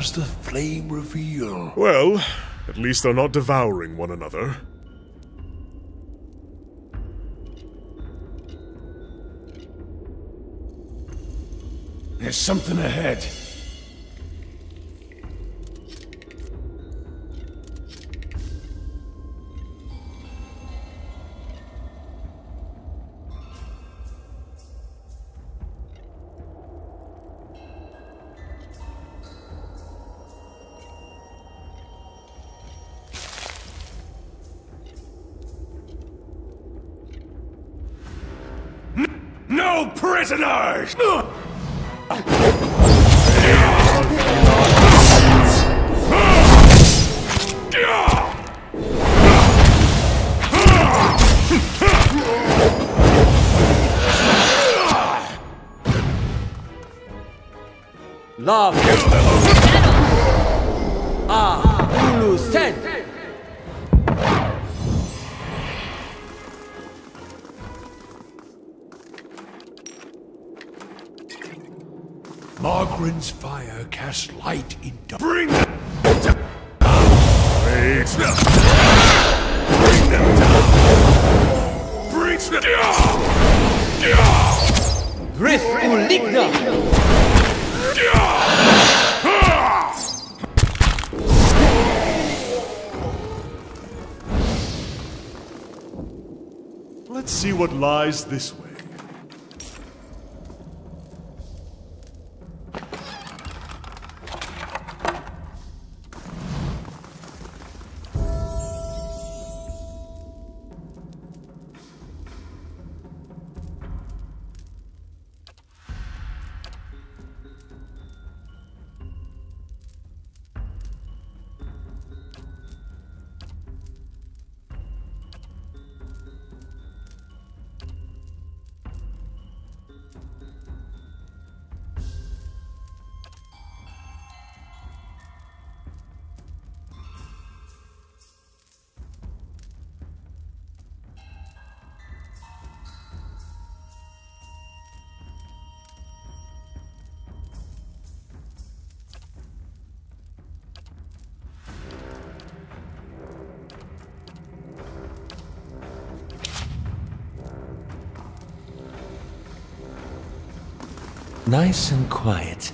does the flame reveal? Well, at least they're not devouring one another. There's something ahead. No prisoners! Love. Fire casts light into. Bring them Wait. Bring them down! Bring them down! Bring them down! Breath Uligna. Let's see what lies this way. Nice and quiet.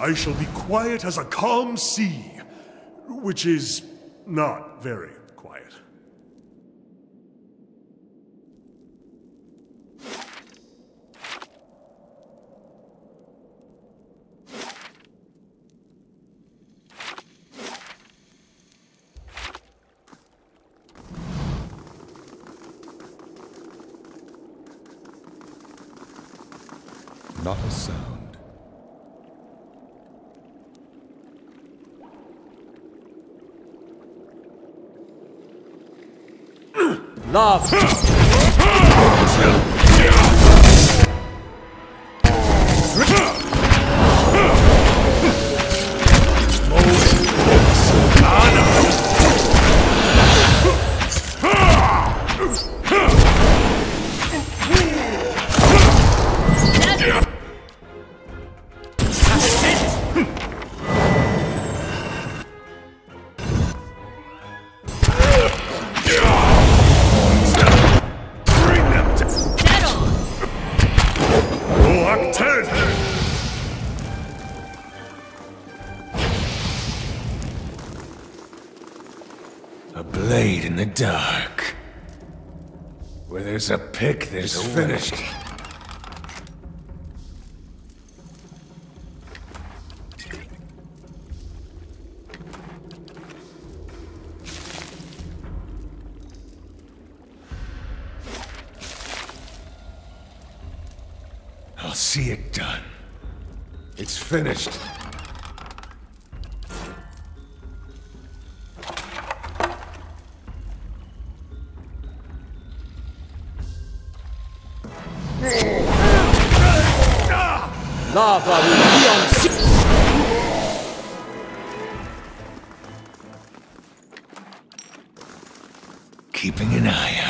I shall be quiet as a calm sea, which is not very quiet. Not a sound. Love. A blade in the dark. Where there's a pick, there's a finished. I'll see it done. It's finished. Lava will be on. Keeping an eye